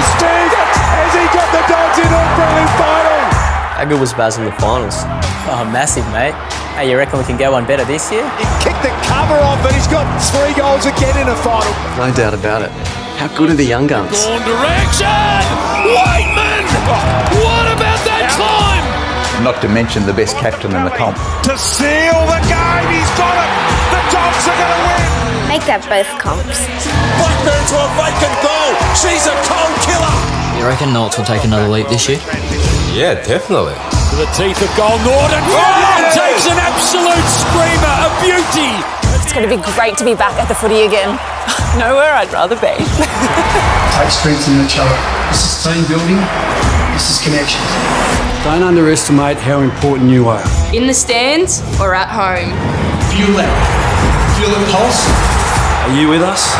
his speed? Has he got the Dogs into a brilliant final? How good was Baz in the finals? Oh, massive, mate. Hey, you reckon we can go one better this year? He kicked the cover off, and he's got three goals again in a final. No doubt about it. How good are the young guns? Wrong direction! Weightman! What about that climb? Not to mention the best captain in the comp. To seal the game, he's got it. The Dogs are going to win. Make that both comps. Blackburn to a vacant goal. She's a cold killer. You reckon Knights will take another leap this year? Yeah, definitely. To the teeth of goal, Naughton. Oh, takes an absolute screamer, a beauty. It's going to be great to be back at the footy again. Nowhere I'd rather be. Take strength in each other. This is team building. This is connection. Don't underestimate how important you are. In the stands or at home. Feel that. Feel the pulse. Are you with us?